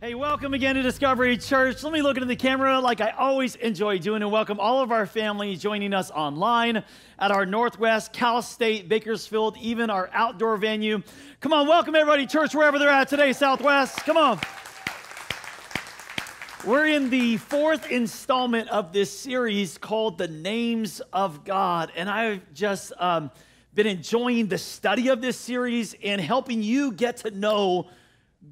Hey, welcome again to Discovery Church. Let me look into the camera like I always enjoy doing and welcome all of our family joining us online at our Northwest, Cal State, Bakersfield, even our outdoor venue. Come on, welcome everybody, church, wherever they're at today, Southwest. Come on. We're in the fourth installment of this series called The Names of God. And I've just um, been enjoying the study of this series and helping you get to know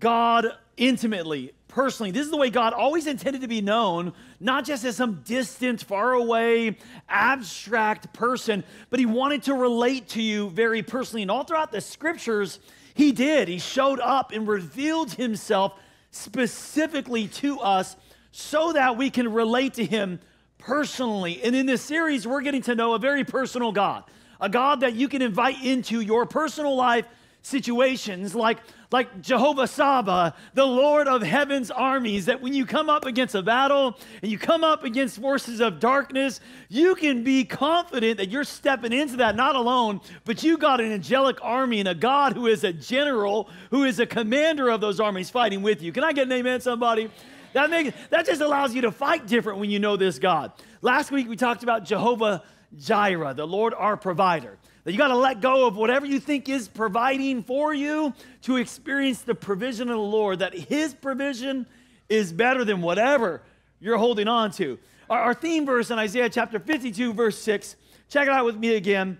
God intimately, personally. This is the way God always intended to be known, not just as some distant, far away, abstract person, but He wanted to relate to you very personally. And all throughout the scriptures, He did. He showed up and revealed Himself specifically to us so that we can relate to Him personally. And in this series, we're getting to know a very personal God, a God that you can invite into your personal life situations like, like Jehovah Saba, the Lord of heaven's armies, that when you come up against a battle and you come up against forces of darkness, you can be confident that you're stepping into that not alone, but you got an angelic army and a God who is a general, who is a commander of those armies fighting with you. Can I get an amen, somebody? That, make, that just allows you to fight different when you know this God. Last week we talked about Jehovah Jireh, the Lord our provider. That you got to let go of whatever you think is providing for you to experience the provision of the Lord, that His provision is better than whatever you're holding on to. Our, our theme verse in Isaiah chapter 52, verse 6, check it out with me again.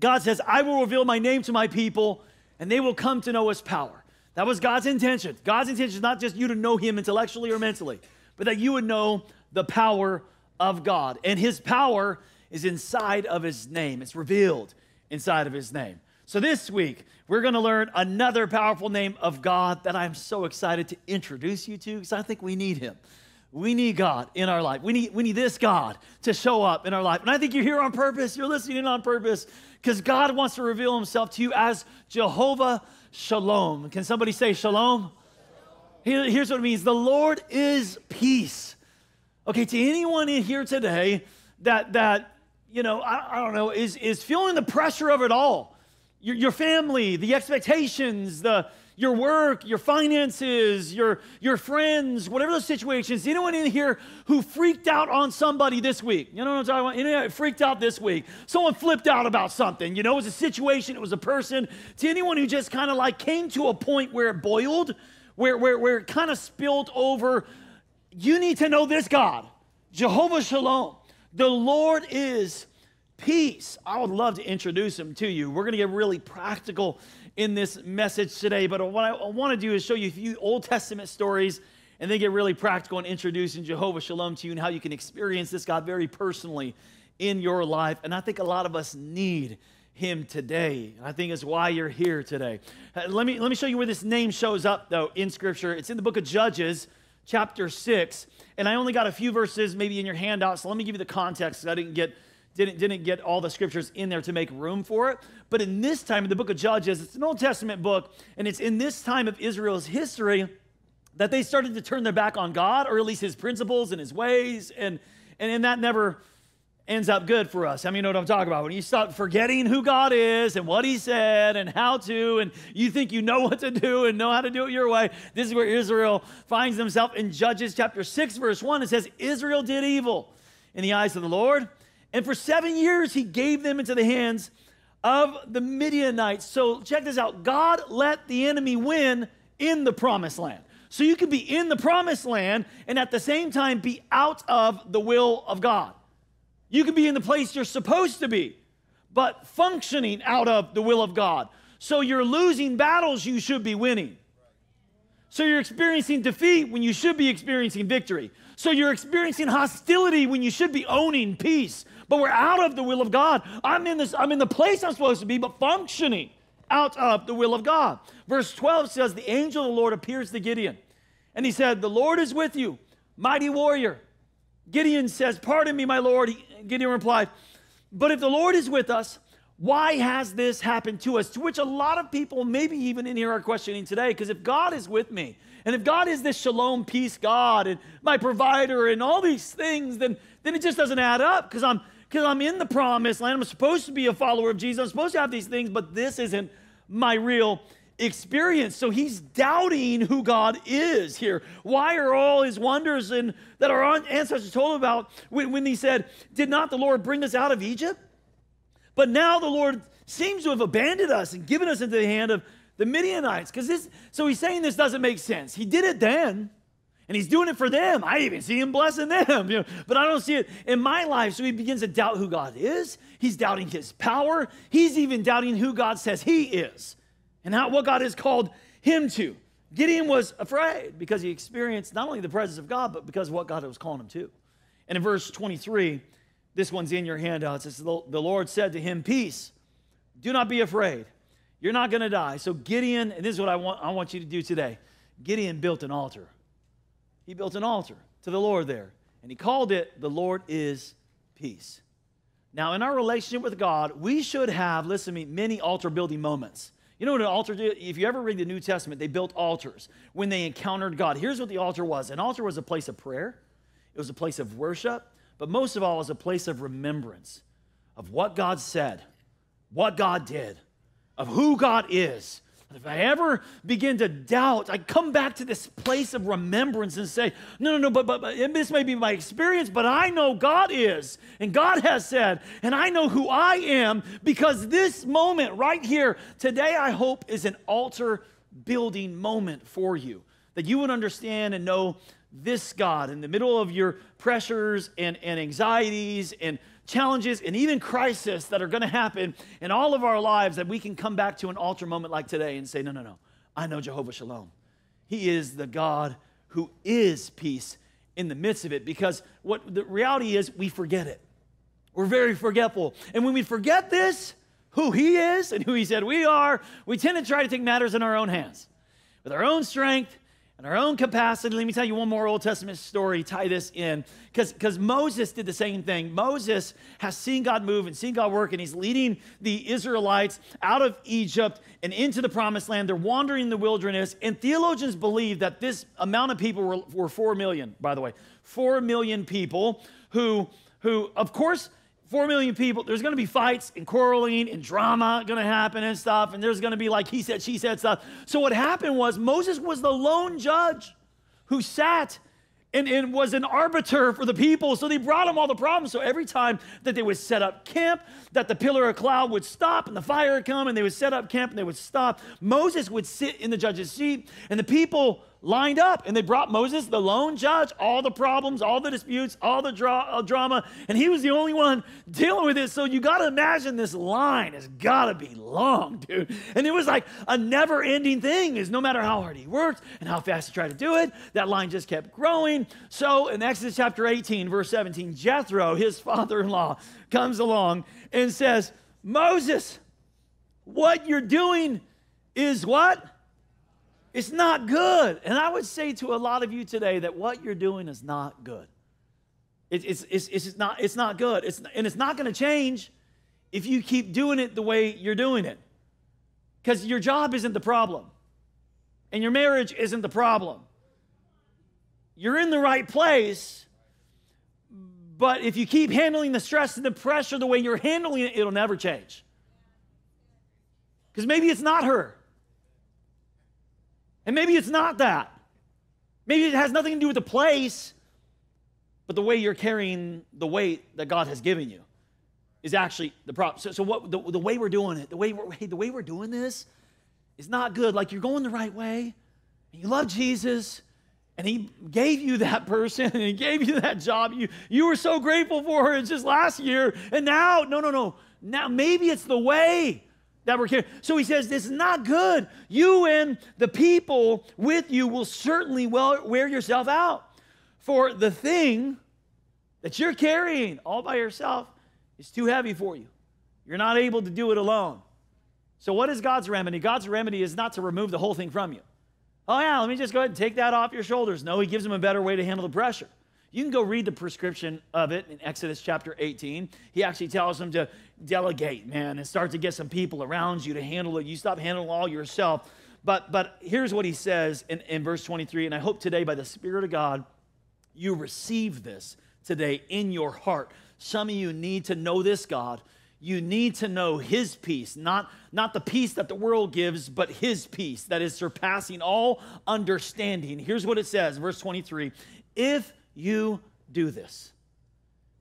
God says, I will reveal my name to my people, and they will come to know His power. That was God's intention. God's intention is not just you to know Him intellectually or mentally, but that you would know the power of God. And His power is inside of His name, it's revealed inside of his name. So this week, we're going to learn another powerful name of God that I'm so excited to introduce you to because I think we need him. We need God in our life. We need, we need this God to show up in our life. And I think you're here on purpose. You're listening in on purpose because God wants to reveal himself to you as Jehovah Shalom. Can somebody say shalom? shalom. Here's what it means the Lord is peace. Okay, to anyone in here today that, that you know, I, I, don't know, is, is feeling the pressure of it all. Your, your family, the expectations, the, your work, your finances, your, your friends, whatever those situations. Anyone in here who freaked out on somebody this week? You know what I'm talking about? Anyone freaked out this week? Someone flipped out about something. You know, it was a situation, it was a person. To anyone who just kind of like came to a point where it boiled, where, where, where it kind of spilled over, you need to know this God, Jehovah Shalom. The Lord is peace. I would love to introduce him to you. We're going to get really practical in this message today, but what I want to do is show you a few Old Testament stories and then get really practical and introducing Jehovah Shalom to you and how you can experience this God very personally in your life. And I think a lot of us need him today. I think it's why you're here today. Uh, let me let me show you where this name shows up though in scripture. It's in the book of Judges, chapter 6. And I only got a few verses maybe in your handout, so let me give you the context. I didn't get didn't, didn't get all the scriptures in there to make room for it. But in this time, in the book of Judges, it's an Old Testament book, and it's in this time of Israel's history that they started to turn their back on God, or at least his principles and his ways, and, and, and that never ends up good for us. I mean, you know what I'm talking about? When you start forgetting who God is and what He said and how to, and you think you know what to do and know how to do it your way, this is where Israel finds themselves in Judges chapter 6, verse 1. It says, Israel did evil in the eyes of the Lord, and for seven years He gave them into the hands of the Midianites. So check this out God let the enemy win in the promised land. So you can be in the promised land and at the same time be out of the will of God. You can be in the place you're supposed to be, but functioning out of the will of God. So you're losing battles you should be winning. So you're experiencing defeat when you should be experiencing victory. So you're experiencing hostility when you should be owning peace. But we're out of the will of God. I'm in this I'm in the place I'm supposed to be but functioning out of the will of God. Verse 12 says the angel of the Lord appears to Gideon. And he said, "The Lord is with you, mighty warrior." Gideon says, "Pardon me, my Lord." Gideon replied, But if the Lord is with us, why has this happened to us? To which a lot of people, maybe even in here, are questioning today. Because if God is with me, and if God is this shalom, peace God, and my provider, and all these things, then, then it just doesn't add up. Because I'm because I'm in the promised land. I'm supposed to be a follower of Jesus. I'm supposed to have these things, but this isn't my real experience. So he's doubting who God is here. Why are all his wonders and that our ancestors told about when, when he said, Did not the Lord bring us out of Egypt? But now the Lord seems to have abandoned us and given us into the hand of the Midianites. Because this, so he's saying this doesn't make sense. He did it then. And he's doing it for them. I even see him blessing them, you know, but I don't see it in my life. So he begins to doubt who God is. He's doubting his power. He's even doubting who God says he is and how, what God has called him to. Gideon was afraid because he experienced not only the presence of God, but because what God was calling him to. And in verse 23, this one's in your handouts. It says, The Lord said to him, Peace, do not be afraid. You're not going to die. So Gideon, and this is what I want, I want you to do today Gideon built an altar he built an altar to the Lord there. And he called it, The Lord is Peace. Now, in our relationship with God, we should have, listen to me, many altar building moments. You know what an altar did? If you ever read the New Testament, they built altars when they encountered God. Here's what the altar was an altar was a place of prayer, it was a place of worship, but most of all, it was a place of remembrance of what God said, what God did, of who God is, if I ever begin to doubt, I come back to this place of remembrance and say, no, no, no, but, but, but this may be my experience, but I know God is, and God has said, and I know who I am because this moment right here today, I hope, is an altar building moment for you. That you would understand and know this God in the middle of your pressures and, and anxieties and challenges and even crisis that are going to happen in all of our lives that we can come back to an altar moment like today and say, no, no, no. I know Jehovah Shalom. He is the God who is peace in the midst of it because what the reality is, we forget it. We're very forgetful. And when we forget this, who He is and who He said we are, we tend to try to take matters in our own hands with our own strength and our own capacity. Let me tell you one more Old Testament story, tie this in. Because Moses did the same thing. Moses has seen God move and seen God work, and he's leading the Israelites out of Egypt and into the promised land. They're wandering in the wilderness, and theologians believe that this amount of people were, were four million, by the way. Four million people who, who of course, four million people, there's going to be fights and quarreling and drama going to happen and stuff. And there's going to be like he said, she said stuff. So what happened was Moses was the lone judge who sat and, and was an arbiter for the people. So they brought him all the problems. So every time that they would set up camp, that the pillar of cloud would stop and the fire would come and they would set up camp and they would stop, Moses would sit in the judge's seat and the people lined up and they brought Moses, the lone judge, all the problems, all the disputes, all the dra- uh, drama, and he was the only one dealing with it. So you got to imagine this line has got to be long, dude. And it was like a never ending thing, is no matter how hard he worked and how fast he tried to do it, that line just kept growing. So in Exodus chapter 18, verse 17, Jethro, his father in law, comes along and says, Moses, what you're doing is what? It's not good. And I would say to a lot of you today that what you're doing is not good. It, it's, it's, it's, not, it's not good. It's, and it's not going to change if you keep doing it the way you're doing it. Because your job isn't the problem, and your marriage isn't the problem. You're in the right place, but if you keep handling the stress and the pressure the way you're handling it, it'll never change. Because maybe it's not her. And maybe it's not that. Maybe it has nothing to do with the place, but the way you're carrying the weight that God has given you is actually the problem. So, so what the, the, way we're doing it, the way we're, hey, the way we're doing this is not good. Like you're going the right way, and you love Jesus, and He gave you that person, and He gave you that job. You you were so grateful for her just last year, and now no no no. Now maybe it's the way that were carried. So he says, This is not good. You and the people with you will certainly well wear yourself out. For the thing that you're carrying all by yourself is too heavy for you. You're not able to do it alone. So, what is God's remedy? God's remedy is not to remove the whole thing from you. Oh, yeah, let me just go ahead and take that off your shoulders. No, he gives them a better way to handle the pressure. You can go read the prescription of it in Exodus chapter 18. He actually tells them to delegate, man, and start to get some people around you to handle it. You stop handling all yourself. But, but here's what he says in, in verse 23, and I hope today by the Spirit of God, you receive this today in your heart. Some of you need to know this God. you need to know his peace, not, not the peace that the world gives, but his peace that is surpassing all understanding. Here's what it says, verse 23 If you do this,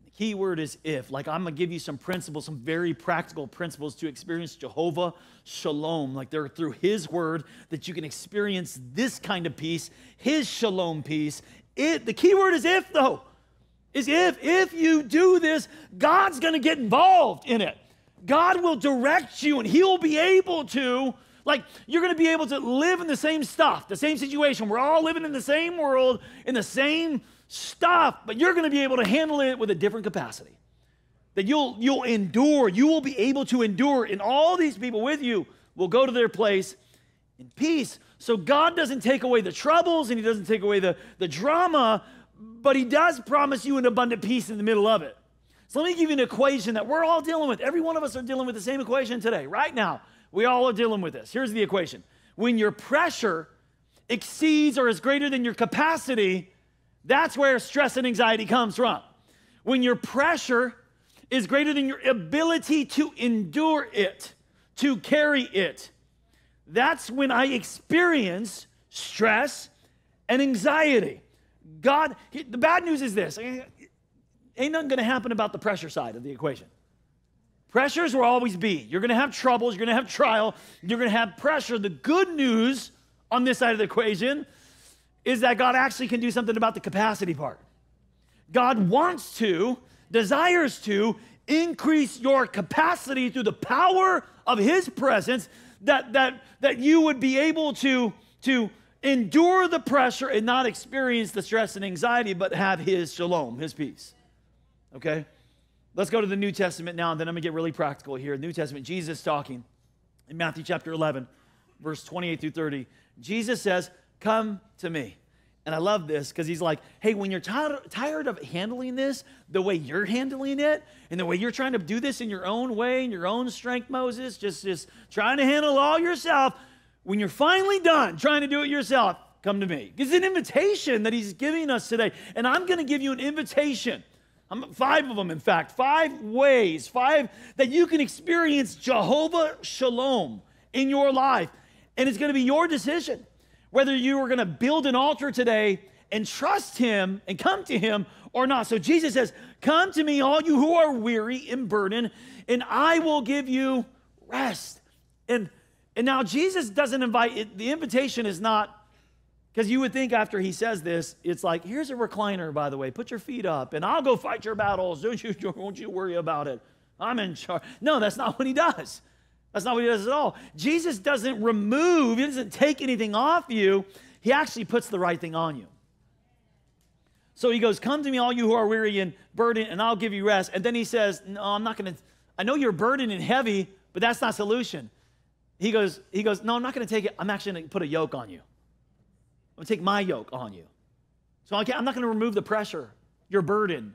the key word is if. Like, I'm gonna give you some principles, some very practical principles to experience Jehovah Shalom. Like, they're through his word that you can experience this kind of peace, his shalom peace. It, the key word is if, though is if if you do this, God's going to get involved in it. God will direct you and he'll be able to like you're going to be able to live in the same stuff, the same situation. We're all living in the same world in the same stuff, but you're going to be able to handle it with a different capacity. That you'll you'll endure, you will be able to endure and all these people with you will go to their place in peace. So God doesn't take away the troubles and he doesn't take away the the drama, but he does promise you an abundant peace in the middle of it. So let me give you an equation that we're all dealing with. Every one of us are dealing with the same equation today, right now. We all are dealing with this. Here's the equation when your pressure exceeds or is greater than your capacity, that's where stress and anxiety comes from. When your pressure is greater than your ability to endure it, to carry it, that's when I experience stress and anxiety. God, the bad news is this ain't nothing gonna happen about the pressure side of the equation. Pressures will always be. You're gonna have troubles, you're gonna have trial, you're gonna have pressure. The good news on this side of the equation is that God actually can do something about the capacity part. God wants to, desires to increase your capacity through the power of his presence that that that you would be able to to endure the pressure and not experience the stress and anxiety, but have his shalom, his peace. Okay? Let's go to the New Testament now, and then I'm going to get really practical here. New Testament, Jesus talking in Matthew chapter 11, verse 28 through 30. Jesus says, Come to me. And I love this because he's like, hey, when you're tired, tired of handling this the way you're handling it, and the way you're trying to do this in your own way, in your own strength, Moses, just, just trying to handle all yourself, when you're finally done trying to do it yourself, come to me. It's an invitation that he's giving us today. And I'm going to give you an invitation. I'm, five of them, in fact, five ways, five that you can experience Jehovah Shalom in your life. And it's going to be your decision whether you are going to build an altar today and trust him and come to him or not. So Jesus says, Come to me, all you who are weary and burdened, and I will give you rest. And and now Jesus doesn't invite, it, the invitation is not, because you would think after he says this, it's like, here's a recliner, by the way, put your feet up and I'll go fight your battles. Don't you, don't you worry about it. I'm in charge. No, that's not what he does. That's not what he does at all. Jesus doesn't remove, he doesn't take anything off you. He actually puts the right thing on you. So he goes, Come to me, all you who are weary and burdened, and I'll give you rest. And then he says, No, I'm not going to, I know you're burdened and heavy, but that's not solution. He goes, he goes, No, I'm not going to take it. I'm actually going to put a yoke on you. I'm going to take my yoke on you. So I'm not going to remove the pressure, your burden,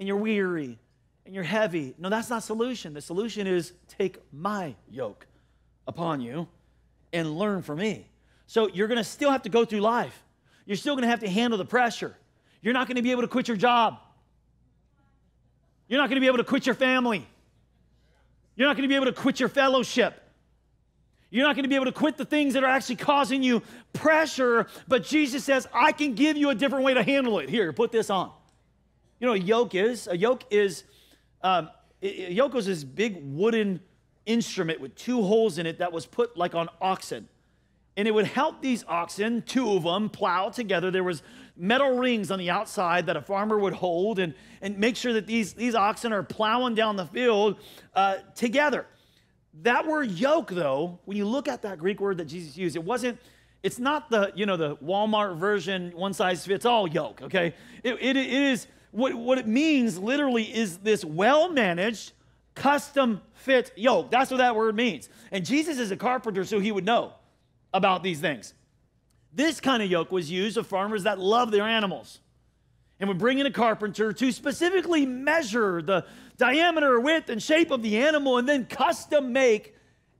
and you're weary, and you're heavy. No, that's not solution. The solution is take my yoke upon you and learn from me. So you're going to still have to go through life. You're still going to have to handle the pressure. You're not going to be able to quit your job. You're not going to be able to quit your family. You're not going to be able to quit your fellowship. You're not going to be able to quit the things that are actually causing you pressure, but Jesus says, I can give you a different way to handle it. Here, put this on. You know a yoke is? A yoke is um, was this big wooden instrument with two holes in it that was put like on oxen. And it would help these oxen, two of them, plow together. There was metal rings on the outside that a farmer would hold and, and make sure that these, these oxen are plowing down the field uh, together. That word yoke, though, when you look at that Greek word that Jesus used, it wasn't, it's not the, you know, the Walmart version, one size fits all yoke, okay? It, it, it is, what, what it means literally is this well managed, custom fit yoke. That's what that word means. And Jesus is a carpenter, so he would know about these things. This kind of yoke was used of farmers that love their animals and would bring in a carpenter to specifically measure the diameter, width, and shape of the animal and then custom make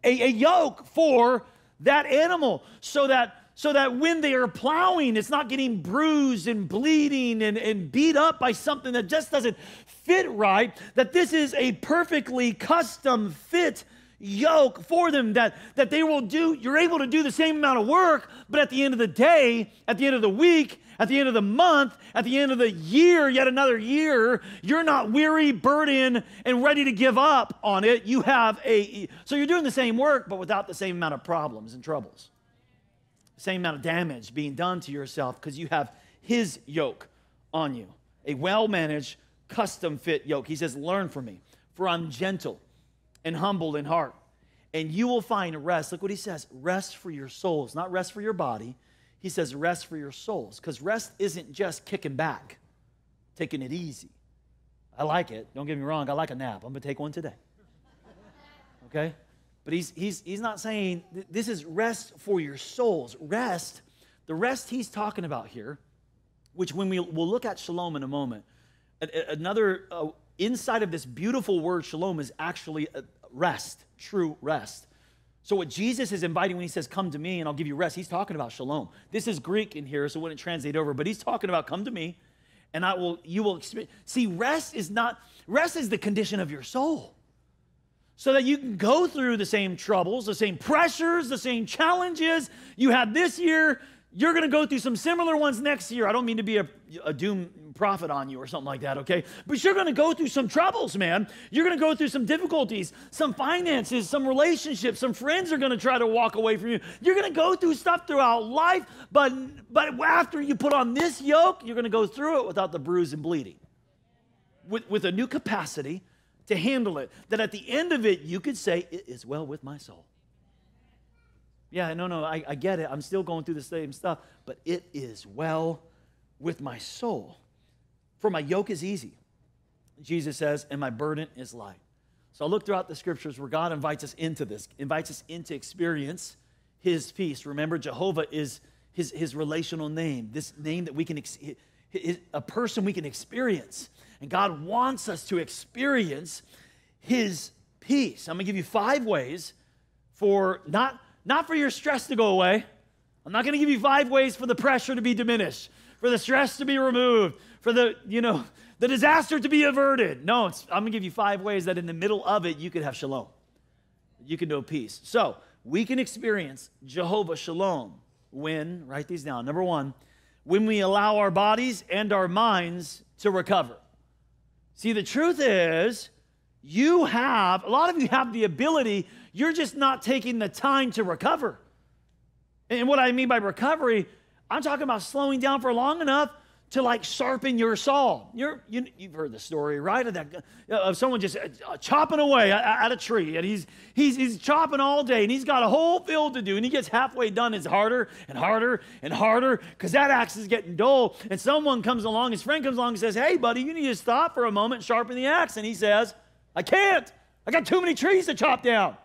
a, a yoke for that animal so that so that when they are plowing, it's not getting bruised and bleeding and, and beat up by something that just doesn't fit right, that this is a perfectly custom fit yoke for them that, that they will do you're able to do the same amount of work but at the end of the day at the end of the week at the end of the month at the end of the year yet another year you're not weary burdened and ready to give up on it. You have a so you're doing the same work but without the same amount of problems and troubles same amount of damage being done to yourself because you have his yoke on you a well-managed custom fit yoke he says learn from me for i'm gentle and humble in heart. And you will find rest. Look what he says rest for your souls, not rest for your body. He says rest for your souls. Because rest isn't just kicking back, taking it easy. I like it. Don't get me wrong. I like a nap. I'm going to take one today. Okay? But he's, he's, he's not saying this is rest for your souls. Rest, the rest he's talking about here, which when we, we'll look at shalom in a moment, another uh, inside of this beautiful word shalom is actually a, rest, true rest. So, what Jesus is inviting when he says, Come to me and I'll give you rest, he's talking about shalom. This is Greek in here, so it wouldn't translate over, but he's talking about, Come to me and I will, you will experience. See, rest is not, rest is the condition of your soul. So that you can go through the same troubles, the same pressures, the same challenges you had this year, you're going to go through some similar ones next year. I don't mean to be a, a doom prophet on you or something like that, okay? But you're going to go through some troubles, man. You're going to go through some difficulties, some finances, some relationships, some friends are going to try to walk away from you. You're going to go through stuff throughout life, but but after you put on this yoke, you're going to go through it without the bruise and bleeding. With with a new capacity to handle it. That at the end of it, you could say, "It is well with my soul." Yeah, no, no, I, I get it. I'm still going through the same stuff, but it is well with my soul. For my yoke is easy, Jesus says, and my burden is light. So I look throughout the scriptures where God invites us into this, invites us into experience his peace. Remember, Jehovah is his, his relational name, this name that we can, a person we can experience. And God wants us to experience his peace. I'm gonna give you five ways for not not for your stress to go away. I'm not going to give you five ways for the pressure to be diminished, for the stress to be removed, for the, you know, the disaster to be averted. No, I'm going to give you five ways that in the middle of it, you could have shalom. You can know peace. So we can experience Jehovah Shalom when, write these down. Number one, when we allow our bodies and our minds to recover. See, the truth is, you have, a lot of you have the ability you're just not taking the time to recover. And what I mean by recovery, I'm talking about slowing down for long enough to like sharpen your saw. You're, you, have heard the story, right? Of, that, uh, of someone just uh, chopping away uh, uh, at, a tree, and he's, he's, he's chopping all day, and he's got a whole field to do, and he gets halfway done. It's harder and harder and harder because that axe is getting dull. And someone comes along, his friend comes along and says, Hey, buddy, you need to stop for a moment sharpen the axe. And he says, I can't. I got too many trees to chop down.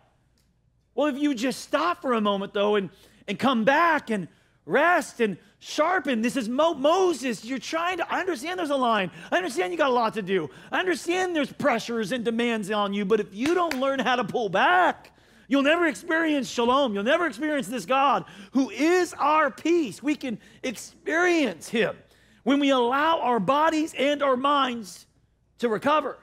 Well, if you just stop for a moment, though, and, and come back and rest and sharpen, this is Mo- Moses. You're trying to, I understand there's a line. I understand you got a lot to do. I understand there's pressures and demands on you, but if you don't learn how to pull back, you'll never experience shalom. You'll never experience this God who is our peace. We can experience Him when we allow our bodies and our minds to recover.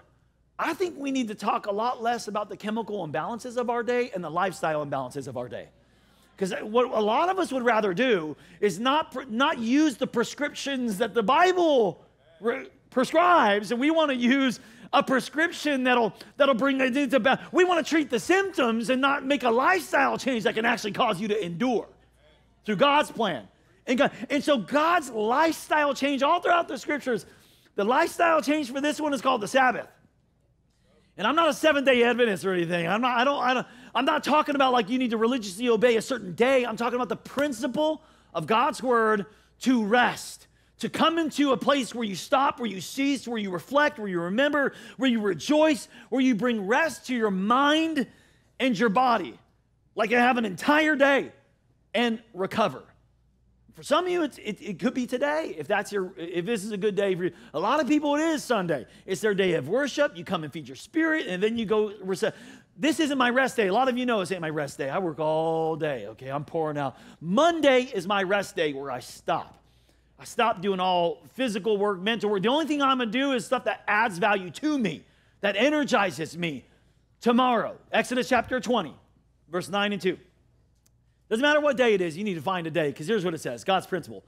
I think we need to talk a lot less about the chemical imbalances of our day and the lifestyle imbalances of our day. Because what a lot of us would rather do is not, not use the prescriptions that the Bible re- prescribes, and we want to use a prescription that'll, that'll bring it into balance. We want to treat the symptoms and not make a lifestyle change that can actually cause you to endure through God's plan. And, God, and so God's lifestyle change all throughout the scriptures, the lifestyle change for this one is called the Sabbath. And I'm not a seventh day Adventist or anything. I'm not, I don't, I don't, I'm not talking about like you need to religiously obey a certain day. I'm talking about the principle of God's word to rest, to come into a place where you stop, where you cease, where you reflect, where you remember, where you rejoice, where you bring rest to your mind and your body. Like you have an entire day and recover. For some of you, it, it could be today, if that's your, if this is a good day for you. A lot of people, it is Sunday. It's their day of worship. You come and feed your spirit, and then you go. This isn't my rest day. A lot of you know this ain't my rest day. I work all day, okay? I'm pouring out. Monday is my rest day where I stop. I stop doing all physical work, mental work. The only thing I'm gonna do is stuff that adds value to me, that energizes me. Tomorrow, Exodus chapter 20, verse 9 and 2. Doesn't matter what day it is, you need to find a day, because here's what it says God's principle.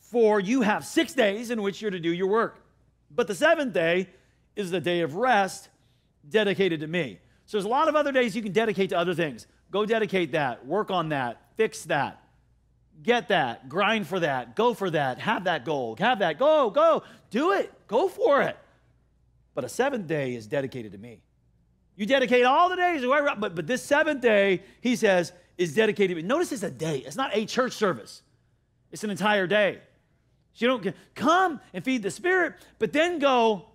For you have six days in which you're to do your work, but the seventh day is the day of rest dedicated to me. So there's a lot of other days you can dedicate to other things. Go dedicate that, work on that, fix that, get that, grind for that, go for that, have that goal, have that, go, go, do it, go for it. But a seventh day is dedicated to me. You dedicate all the days, but, but this seventh day, he says, is dedicated. To me. Notice it's a day. It's not a church service. It's an entire day. So you don't come and feed the Spirit, but then go,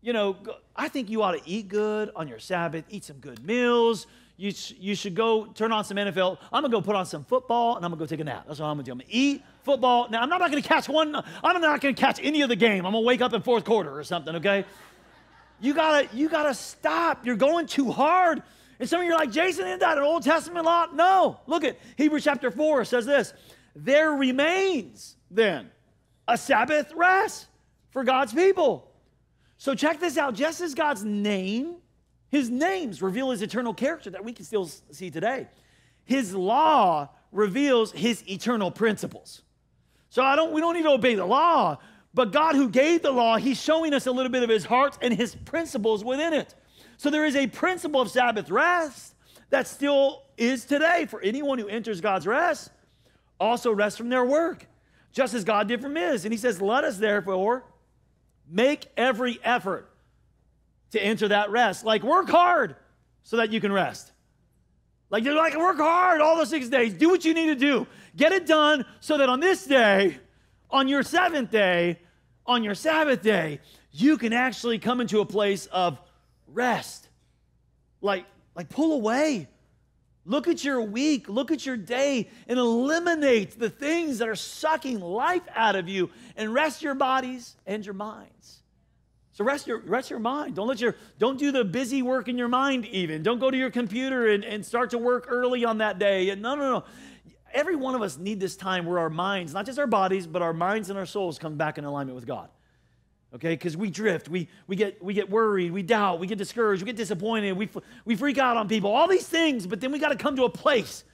you know, I think you ought to eat good on your Sabbath, eat some good meals. You, sh- you should go turn on some NFL. I'm going to go put on some football and I'm going to go take a nap. That's what I'm going to do. I'm going to eat football. Now, I'm not going to catch one. I'm not going to catch any of the game. I'm going to wake up in fourth quarter or something, okay? You got to you got to stop. You're going too hard. And some of you are like, Jason, isn't that an Old Testament law? No. Look at Hebrews chapter 4 says this There remains then a Sabbath rest for God's people. So check this out. Just as God's name, his names reveal his eternal character that we can still see today, his law reveals his eternal principles. So I don't we don't need to obey the law, but God who gave the law, he's showing us a little bit of his heart and his principles within it. So there is a principle of Sabbath rest that still is today for anyone who enters God's rest, also rest from their work, just as God did from his. And he says, Let us therefore make every effort to enter that rest. Like, work hard so that you can rest. Like, you're like, work hard all the six days. Do what you need to do. Get it done so that on this day, on your seventh day, on your Sabbath day, you can actually come into a place of rest. Like, like pull away. Look at your week, look at your day, and eliminate the things that are sucking life out of you and rest your bodies and your minds. So rest your rest your mind. Don't let your don't do the busy work in your mind even. Don't go to your computer and, and start to work early on that day. No, no, no. Every one of us need this time where our minds, not just our bodies, but our minds and our souls come back in alignment with God okay? Because we drift we, we, get, we get worried we doubt we get discouraged we get disappointed we, we freak out on people all these things but then we got to come to a place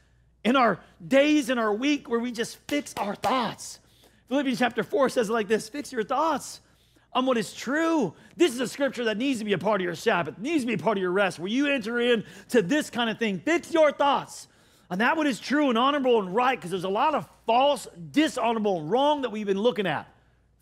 in our days in our week where we just fix our thoughts. Philippians chapter 4 says it like this fix your thoughts on what is true. This is a scripture that needs to be a part of your sabbath needs to be a part of your rest. Where you enter in to this kind of thing fix your thoughts on that what is true and honorable and right because there's a lot of false dishonorable and wrong that we've been looking at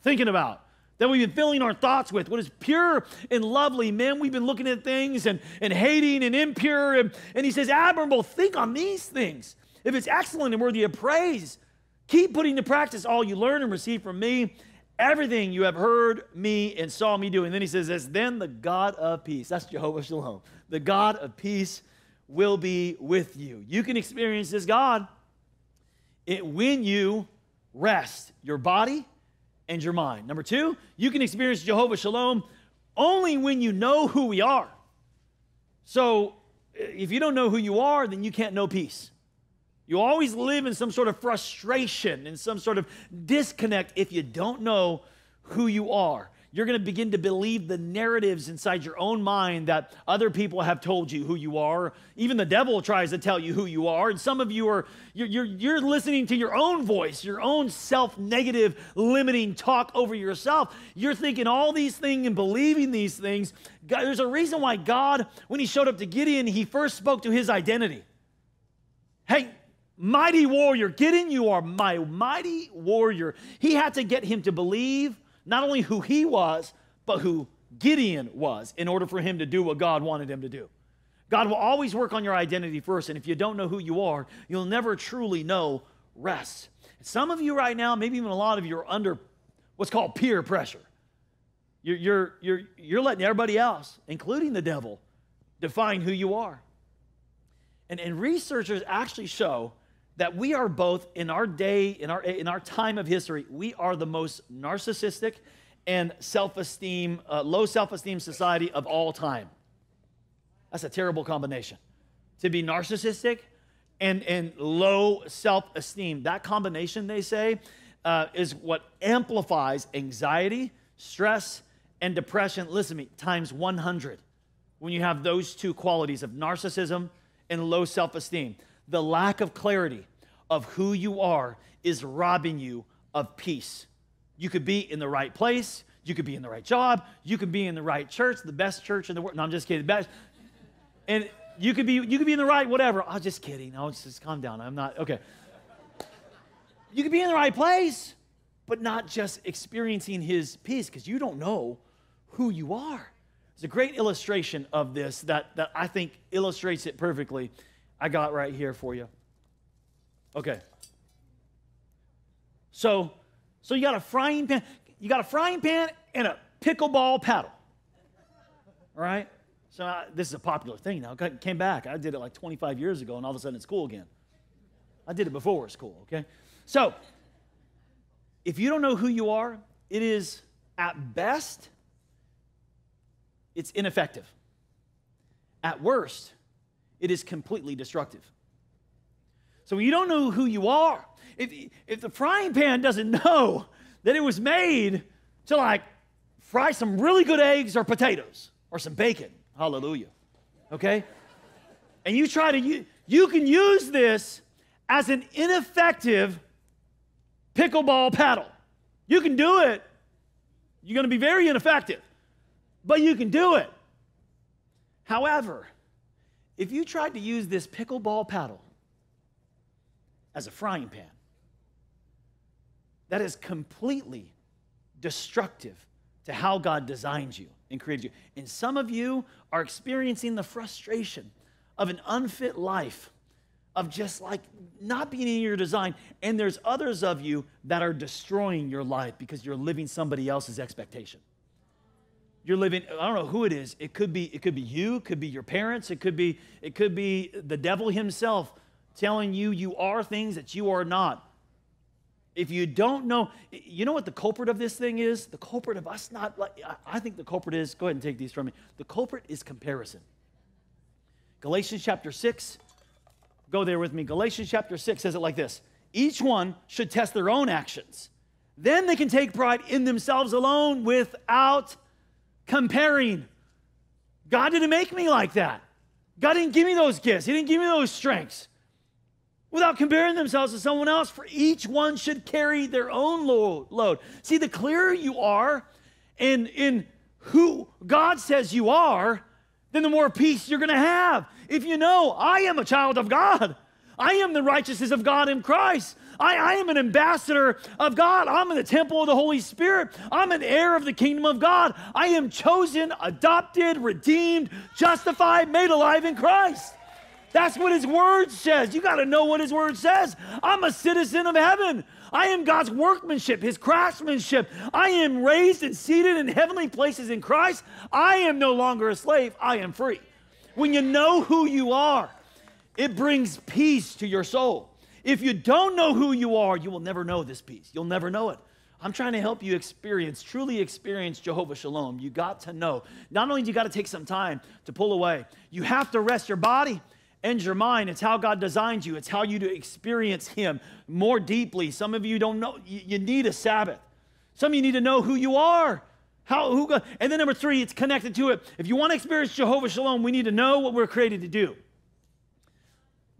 thinking about that we've been filling our thoughts with, what is pure and lovely. Man, we've been looking at things and, and hating and impure. And, and he says, admirable, think on these things. If it's excellent and worthy of praise, keep putting to practice all you learn and receive from me, everything you have heard me and saw me do. And then he says this, then the God of peace, that's Jehovah Shalom, the God of peace will be with you. You can experience this God it, when you rest your body and your mind. Number two, you can experience Jehovah Shalom only when you know who we are. So if you don't know who you are, then you can't know peace. You always live in some sort of frustration and some sort of disconnect if you don't know who you are you're going to begin to believe the narratives inside your own mind that other people have told you who you are. Even the devil tries to tell you who you are. And some of you are, you're, you're, you're listening to your own voice, your own self negative, limiting talk over yourself. You're thinking all these things and believing these things. God, there's a reason why God, when he showed up to Gideon, he first spoke to his identity. Hey, mighty warrior, Gideon, you are my mighty warrior. He had to get him to believe not only who he was, but who Gideon was in order for him to do what God wanted him to do. God will always work on your identity first, and if you don't know who you are, you'll never truly know rest. Some of you right now, maybe even a lot of you, are under what's called peer pressure. You're, you're, you're, you're letting everybody else, including the devil, define who you are. And, and researchers actually show that we are both in our day, in our, in our time of history, we are the most narcissistic and self esteem, uh, low self esteem society of all time. That's a terrible combination. to be narcissistic and, and low self esteem. That combination, they say, uh, is what amplifies anxiety, stress, and depression. Listen to me, times 100 when you have those two qualities of narcissism and low self esteem. The lack of clarity of who you are is robbing you of peace. You could be in the right place, you could be in the right job, you could be in the right church, the best church in the world. No, I'm just kidding. Best. And you could be you could be in the right whatever. I'm just kidding. No, just, just calm down. I'm not okay. You could be in the right place, but not just experiencing his peace because you don't know who you are. It's a great illustration of this that, that I think illustrates it perfectly. I got right here for you. Okay. So, so you got a frying pan, you got a frying pan and a pickleball paddle. All right? So I, this is a popular thing now. Came back. I did it like 25 years ago, and all of a sudden it's cool again. I did it before it's cool, okay? So, if you don't know who you are, it is at best, it's ineffective. At worst, it is completely destructive. So when you don't know who you are, if, if the frying pan doesn't know that it was made to like fry some really good eggs or potatoes or some bacon, hallelujah, okay? And you try to, you, you can use this as an ineffective pickleball paddle. You can do it. You're going to be very ineffective, but you can do it. However, if you tried to use this pickleball paddle as a frying pan, that is completely destructive to how God designed you and created you. And some of you are experiencing the frustration of an unfit life of just like not being in your design. And there's others of you that are destroying your life because you're living somebody else's expectation. You're living, I don't know who it is. It could be, it could be you, it could be your parents, it could be, it could be the devil himself telling you you are things that you are not. If you don't know, you know what the culprit of this thing is? The culprit of us not like I think the culprit is, go ahead and take these from me. The culprit is comparison. Galatians chapter 6, Go there with me. Galatians chapter 6 says it like this Each one should test their own actions. Then they can take pride in themselves alone without comparing. God didn't make me like that. God didn't give me those gifts, He didn't give me those strengths. Without comparing themselves to someone else, for each one should carry their own load. See, the clearer you are in, in who God says you are, then the more peace you're going to have. If you know, I am a child of God, I am the righteousness of God in Christ. I, I, am an ambassador of God. I'm in the temple of the Holy Spirit. I'm an heir of the kingdom of God. I am chosen, adopted, redeemed, justified, made alive in Christ. That's what his word says. You got to know what his word says. I'm a citizen of heaven. I am God's workmanship, his craftsmanship. I am raised and seated in heavenly places in Christ. I am no longer a slave, I am free. When you know who you are, it brings peace to your soul. If you don't know who you are, you will never know this peace. You'll never know it. I'm trying to help you experience, truly experience Jehovah Shalom. You got to know. Not only do you got to take some time to pull away, you have to rest your body and your mind. It's how God designed you. It's how you to experience Him more deeply. Some of you don't know, you, need a Sabbath. Some of you need to know who you are. How, who, and then number three, it's connected to it. If you want to experience Jehovah Shalom, we need to know what we're created to do.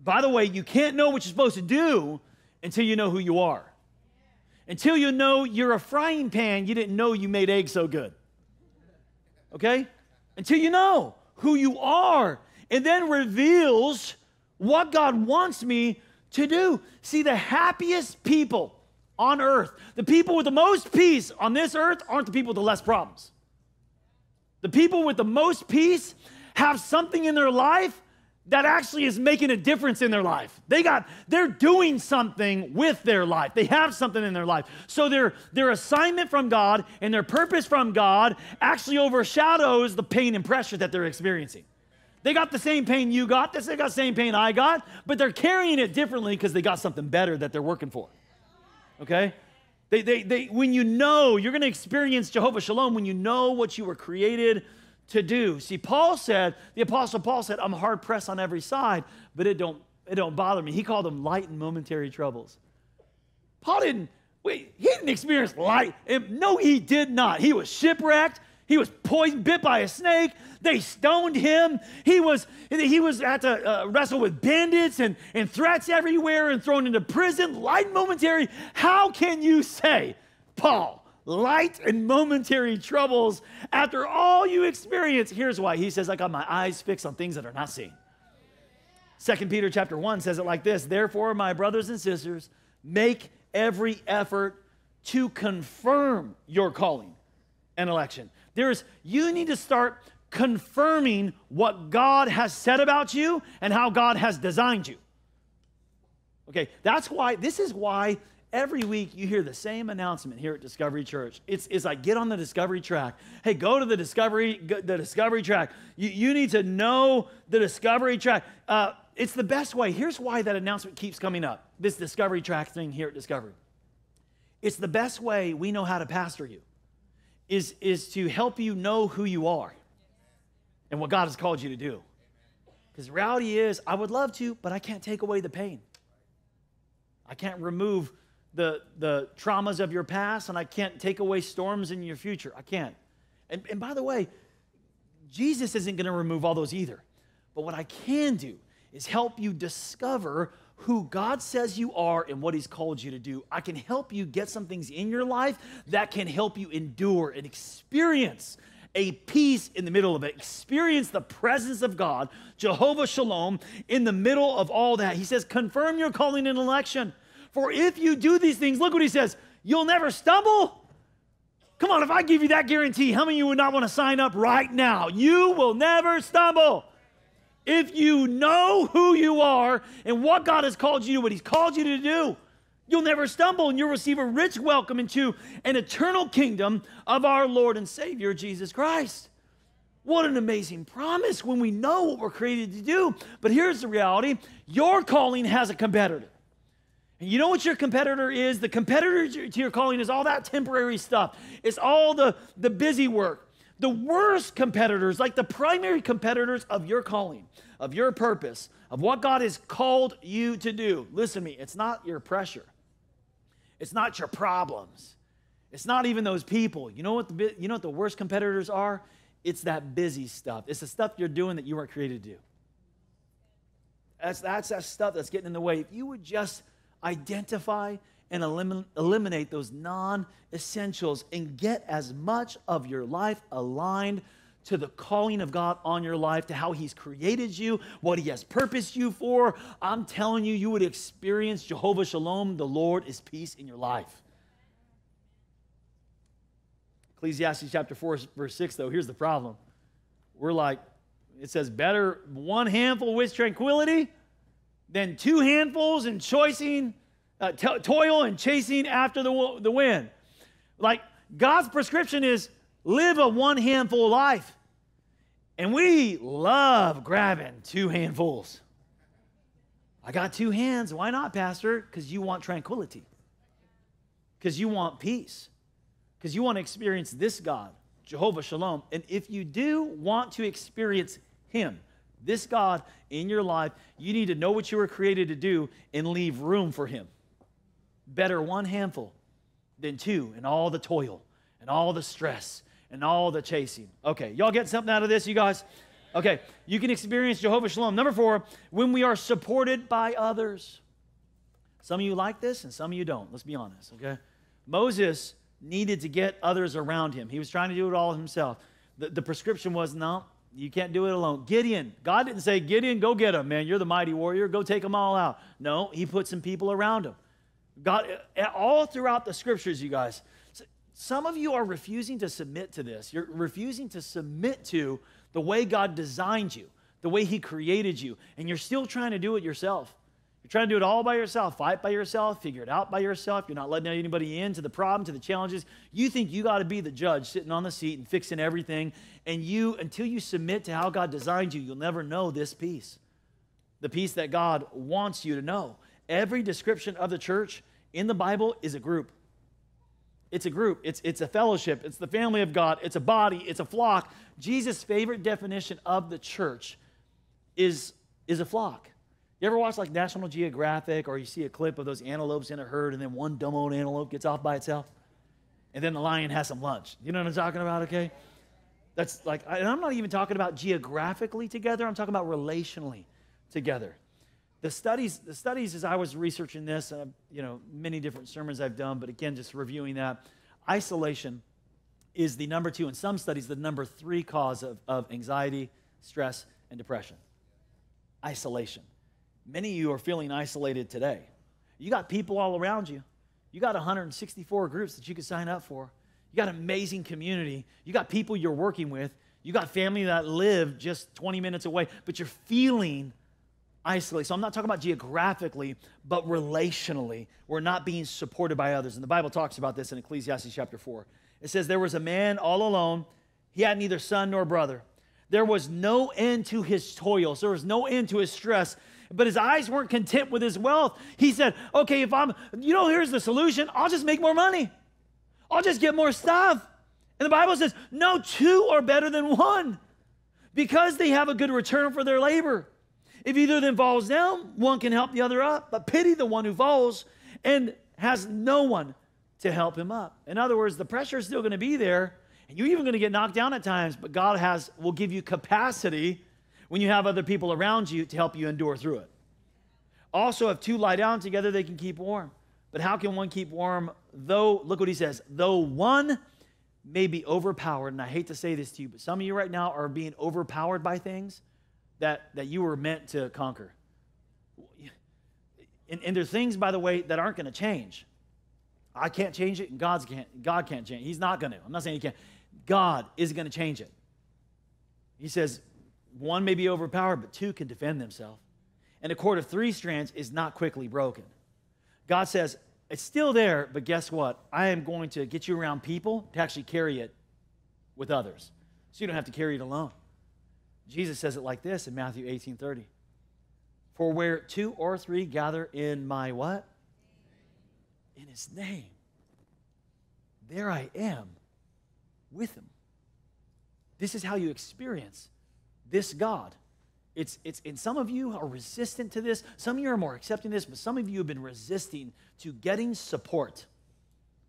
By the way, you can't know what you're supposed to do until you know who you are. Until you know you're a frying pan, you didn't know you made eggs so good. Okay? Until you know who you are and then reveals what God wants me to do. See, the happiest people on earth, the people with the most peace on this earth, aren't the people with the less problems. The people with the most peace have something in their life that actually is making a difference in their life. They got they're doing something with their life. They have something in their life. So their their assignment from God and their purpose from God actually overshadows the pain and pressure that they're experiencing. They got the same pain you got, they got the same pain I got, but they're carrying it differently because they got something better that they're working for. Okay? They, they, they, when you know, you're going to experience Jehovah Shalom when you know what you were created to do. See, Paul said, the apostle Paul said, I'm hard pressed on every side, but it don't, it don't bother me. He called them light and momentary troubles. Paul didn't, wait, he didn't experience light. No, he did not. He was shipwrecked. He was poisoned, bit by a snake. They stoned him. He was, he was had to uh, wrestle with bandits and, and threats everywhere and thrown into prison. Light momentary. How can you say, Paul, light and momentary troubles after all you experience? Here's why. He says, I got my eyes fixed on things that are not seen. Second Peter chapter 1 says it like this Therefore, my brothers and sisters, make every effort to confirm your calling and election. There's, you need to start confirming what God has said about you and how God has designed you. Okay, that's why, this is why every week you hear the same announcement here at Discovery Church. It's, it's like get on the Discovery track. Hey, go to the Discovery, the Discovery track. You, you need to know the Discovery track. Uh, it's the best way. Here's why that announcement keeps coming up this Discovery track thing here at Discovery. It's the best way we know how to pastor you is, is to help you know who you are and what God has called you to do. Because the reality is, I would love to, but I can't take away the pain. I can't remove the, the traumas of your past, and I can't take away storms in your future. I can't. And, and by the way, Jesus isn't going to remove all those either. But what I can do is help you discover who God says you are and what He's called you to do. I can help you get some things in your life that can help you endure and experience a peace in the middle of it. Experience the presence of God, Jehovah Shalom, in the middle of all that. He says, confirm your calling and election. For if you do these things, look what he says, you'll never stumble. Come on, if I give you that guarantee, how many of you would not want to sign up right now? You will never stumble. If you know who you are and what God has called you to, what He's called you to do, you'll never stumble and you'll receive a rich welcome into an eternal kingdom of our Lord and Savior, Jesus Christ. What an amazing promise when we know what we're created to do. But here's the reality your calling has a competitor. You know what your competitor is? The competitor to your calling is all that temporary stuff, it's all the, the busy work. The worst competitors, like the primary competitors of your calling, of your purpose, of what God has called you to do. Listen to me, it's not your pressure. It's not your problems. It's not even those people. You know what the you know what the worst competitors are? It's that busy stuff. It's the stuff you're doing that you weren't created to do. That's, that's that stuff that's getting in the way. If you would just identify and elim- eliminate those non essentials and get as much of your life aligned to the calling of God on your life, to how He's created you, what He has purposed you for, I'm telling you, you would experience Jehovah Shalom. The Lord is peace in your life. Ecclesiastes chapter 4, verse 6, though, here's the problem. We're like, it says, better one handful with tranquility than two handfuls and choosing uh, to- toil and chasing after the, the wind. Like God's prescription is live a one handful life. And we love grabbing two handfuls. I got two hands. Why not, Pastor? Because you want tranquility, because you want peace, because you want to experience this God, Jehovah Shalom. And if you do want to experience Him, this God in your life, you need to know what you were created to do and leave room for Him. Better one handful than two and all the toil and all the stress and all the chasing. Okay, y'all get something out of this, you guys? Okay, you can experience Jehovah Shalom. Number four, when we are supported by others. Some of you like this and some of you don't. Let's be honest, okay? Moses needed to get others around him. He was trying to do it all himself. The, the prescription was no, you can't do it alone. Gideon, God didn't say, Gideon, go get them, man. You're the mighty warrior. Go take them all out. No, he put some people around him. God, eh, all throughout the scriptures, you guys, some of you are refusing to submit to this. You're refusing to submit to the way God designed you, the way He created you, and you're still trying to do it yourself. Trying to do it all by yourself, fight by yourself, figure it out by yourself. You're not letting anybody in to the problem, to the challenges. You think you got to be the judge sitting on the seat and fixing everything. And you, until you submit to how God designed you, you'll never know this peace. The peace that God wants you to know. Every description of the church in the Bible is a group. It's a group, it's, it's a fellowship, it's the family of God, it's a body, it's a flock. Jesus' favorite definition of the church is, is a flock. You ever watch like National Geographic or you see a clip of those antelopes in a herd and then one dumb old antelope gets off by itself? And then the lion has some lunch. You know what I'm talking about, okay? That's like, and I'm not even talking about geographically together, I'm talking about relationally together. The studies, the studies as I was researching this, uh, you know, many different sermons I've done, but again, just reviewing that, isolation is the number two, in some studies, the number three cause of, of anxiety, stress, and depression. Isolation. Many of you are feeling isolated today. You got people all around you. You got 164 groups that you can sign up for. You got amazing community. You got people you're working with. You got family that live just 20 minutes away, but you're feeling isolated. So I'm not talking about geographically, but relationally. We're not being supported by others. And the Bible talks about this in Ecclesiastes chapter 4. It says, There was a man all alone. He had neither son nor brother. There was no end to his toils, there was no end to his stress. But his eyes weren't content with his wealth. He said, Okay, if I'm, you know, here's the solution I'll just make more money, I'll just get more stuff. And the Bible says, No two are better than one because they have a good return for their labor. If either of them falls down, one can help the other up, but pity the one who falls and has no one to help him up. In other words, the pressure is still going to be there, and you're even going to get knocked down at times, but God has will give you capacity when you have other people around you to help you endure through it. Also, if two lie down together, they can keep warm. But how can one keep warm though, look what he says, though one may be overpowered, and I hate to say this to you, but some of you right now are being overpowered by things that, that you were meant to conquer. And, and there are things, by the way, that aren't going to change. I can't change it, and God's can't, God can't change it. He's not going to. I'm not saying He can't. God is going to change it. He says, one may be overpowered, but two can defend themselves. And a cord of three strands is not quickly broken. God says, it's still there, but guess what? I am going to get you around people to actually carry it with others. So you don't have to carry it alone. Jesus says it like this in Matthew 18 30. For where two or three gather in my what? In his name. There I am with them. This is how you experience this God. It's, it's, and some of you are resistant to this. Some of you are more accepting this, but some of you have been resisting to getting support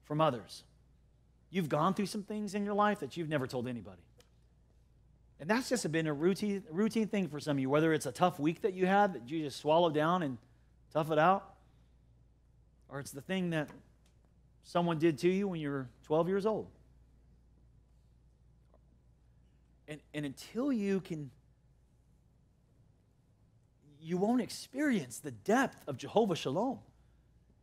from others. You've gone through some things in your life that you've never told anybody. And that's just been a routine, routine thing for some of you, whether it's a tough week that you had that you just swallow down and tough it out, or it's the thing that someone did to you when you were 12 years old. And, and until you can, you won't experience the depth of Jehovah Shalom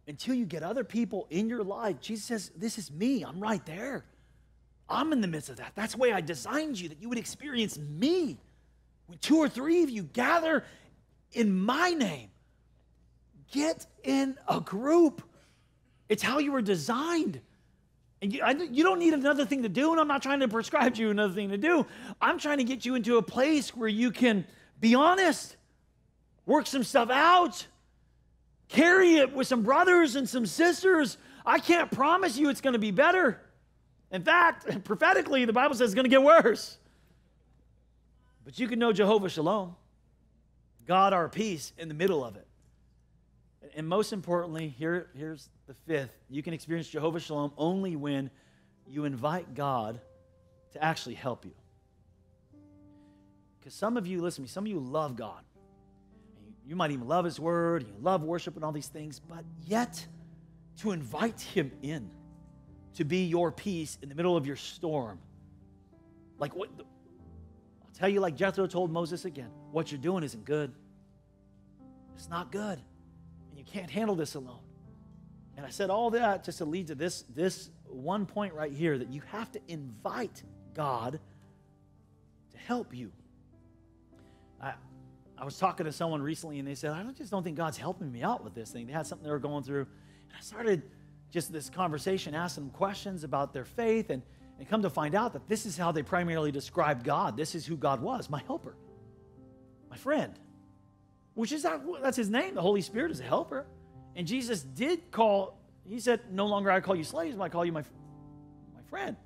until you get other people in your life. Jesus says, This is me, I'm right there. I'm in the midst of that. That's the way I designed you, that you would experience me. When two or three of you gather in my name, get in a group. It's how you were designed. And you, I, you, don't need another thing to do, and I'm not trying to prescribe to you another thing to do. I'm trying to get you into a place where you can be honest, work some stuff out, carry it with some brothers and some sisters. I can't promise you it's going to be better. In fact, prophetically, the Bible says it's going to get worse. But you can know Jehovah Shalom, God our peace, in the middle of it. And most importantly, here, here's the fifth you can experience Jehovah Shalom only when you invite God to actually help you. Because some of you, listen to me, some of you love God. You might even love His Word, you love worship and all these things, but yet to invite Him in to be your peace in the middle of your storm. Like what I'll tell you like Jethro told Moses again, what you're doing isn't good. It's not good. Can't handle this alone. And I said all that just to lead to this this one point right here that you have to invite God to help you. I I was talking to someone recently and they said, I just don't think God's helping me out with this thing. They had something they were going through. And I started just this conversation, asking them questions about their faith, and, and come to find out that this is how they primarily described God. This is who God was my helper, my friend, which is that, that's his name. The Holy Spirit is a helper. And Jesus did call, he said, No longer I call you slaves, but I call you my, my friend.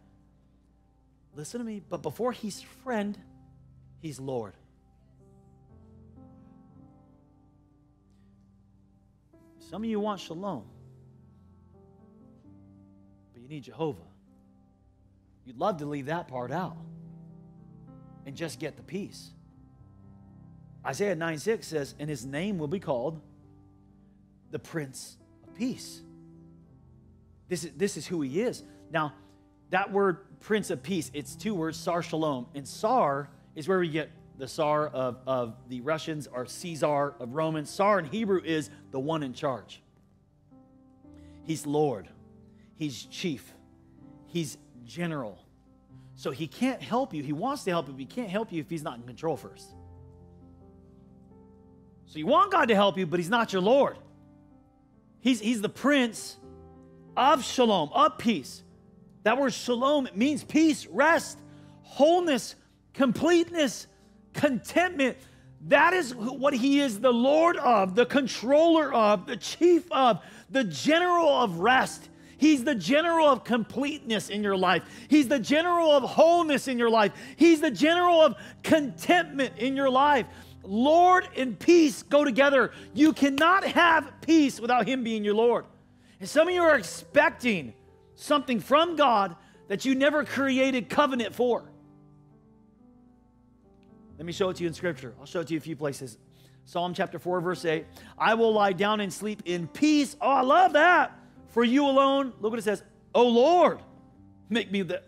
Listen to me, but before he's friend, he's Lord. Some of you want shalom, but you need Jehovah. You'd love to leave that part out and just get the peace. Isaiah 9 6 says, And his name will be called the Prince of Peace. This is, this is who he is. Now, that word Prince of Peace, it's two words, Sar Shalom. And Sar is where we get the Tsar of, of the Russians or Caesar of Romans. Tsar in Hebrew is the one in charge. He's Lord. He's chief. He's general. So he can't help you. He wants to help you, but he can't help you if he's not in control first. So you want God to help you, but he's not your Lord. He's, he's the prince of shalom, of peace. That word shalom means peace, rest, wholeness, completeness, contentment. That is what he is the Lord of, the controller of, the chief of, the general of rest. He's the general of completeness in your life. He's the general of wholeness in your life. He's the general of contentment in your life. Lord and peace go together. You cannot have peace without Him being your Lord. And some of you are expecting something from God that you never created covenant for. Let me show it to you in Scripture. I'll show it to you a few places. Psalm chapter 4, verse 8. I will lie down and sleep in peace. Oh, I love that. For you alone, look what it says. Oh Lord, make me the,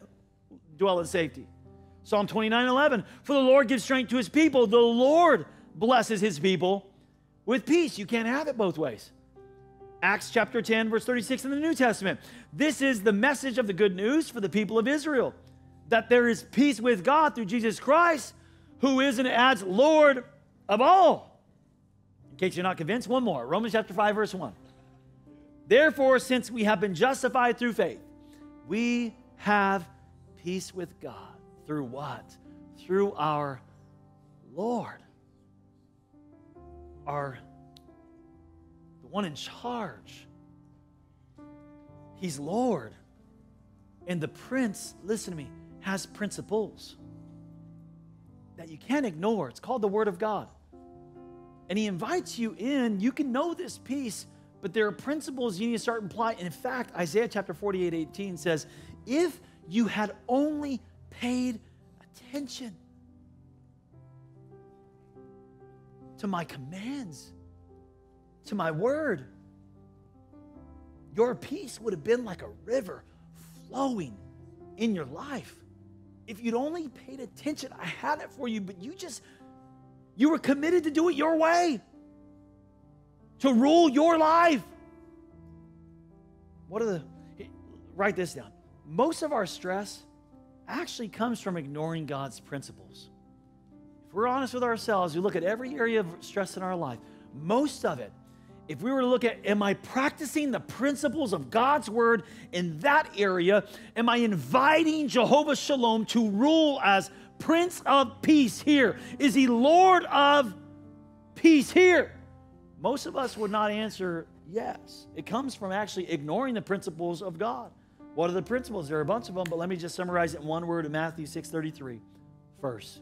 dwell in safety. Psalm 29, 11. For the Lord gives strength to his people. The Lord blesses his people with peace. You can't have it both ways. Acts chapter 10, verse 36 in the New Testament. This is the message of the good news for the people of Israel that there is peace with God through Jesus Christ who is and adds Lord of all. In case you're not convinced, one more. Romans chapter 5, verse 1. Therefore, since we have been justified through faith, we have peace with God. Through what? Through our Lord. Our the one in charge. He's Lord. And the prince, listen to me, has principles that you can't ignore. It's called the Word of God. And He invites you in. You can know this peace, but there are principles you need to start applying. in fact, Isaiah chapter 48 18 says, If you had only paid attention to my commands, to my word, your peace would have been like a river flowing in your life if you'd only paid attention, I had it for you, but you just, you were committed to do it your way, to rule your life. What are the, write this down. Most of our stress actually comes from ignoring God's principles. If we're honest with ourselves, we look at every area of stress in our life, most of it if we were to look at, am I practicing the principles of God's word in that area? Am I inviting Jehovah Shalom to rule as Prince of Peace here? Is he Lord of Peace here? Most of us would not answer yes. It comes from actually ignoring the principles of God. What are the principles? There are a bunch of them, but let me just summarize it in one word in Matthew 6:33. First.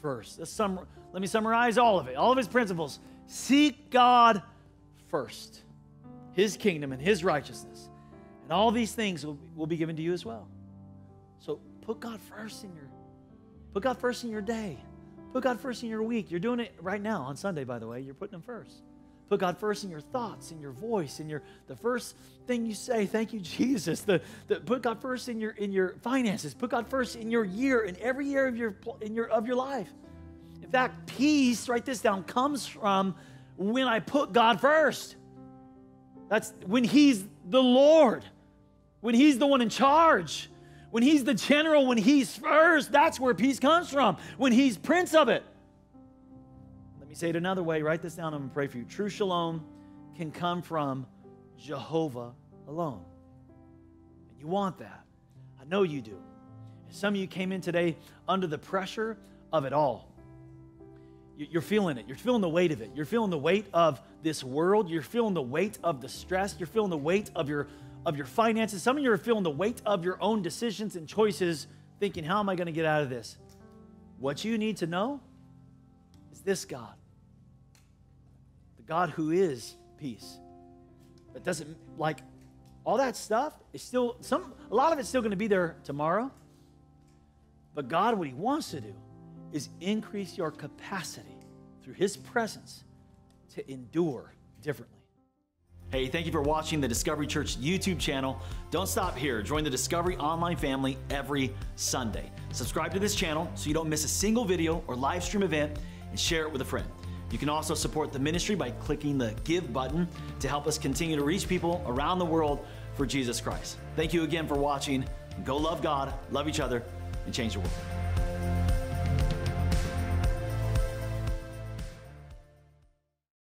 First. Let's sum, let me summarize all of it, all of his principles. Seek God first, His kingdom and His righteousness. And all these things will, will be given to you as well. So put God first in your put God first in your day. Put God first in your week. You're doing it right now on Sunday, by the way. You're putting Him first. Put God first in your thoughts, in your voice, in your the first thing you say, thank you, Jesus. The, the put God first in your in your finances. Put God first in your year, in every year of your in your of your life. In fact, peace, write this down, comes from when I put God first. That's when He's the Lord, when He's the one in charge, when He's the general, when He's first. That's where peace comes from, when He's Prince of it. Me say it another way. Write this down. I'm going to pray for you. True shalom can come from Jehovah alone. And you want that. I know you do. Some of you came in today under the pressure of it all. You're feeling it. You're feeling the weight of it. You're feeling the weight of this world. You're feeling the weight of the stress. You're feeling the weight of your of your finances. Some of you are feeling the weight of your own decisions and choices, thinking, how am I going to get out of this? What you need to know is this God, God who is peace. That doesn't like all that stuff is still some a lot of it's still going to be there tomorrow. But God, what He wants to do is increase your capacity through His presence to endure differently. Hey, thank you for watching the Discovery Church YouTube channel. Don't stop here. Join the Discovery Online family every Sunday. Subscribe to this channel so you don't miss a single video or live stream event and share it with a friend. You can also support the ministry by clicking the Give button to help us continue to reach people around the world for Jesus Christ. Thank you again for watching. Go love God, love each other, and change the world.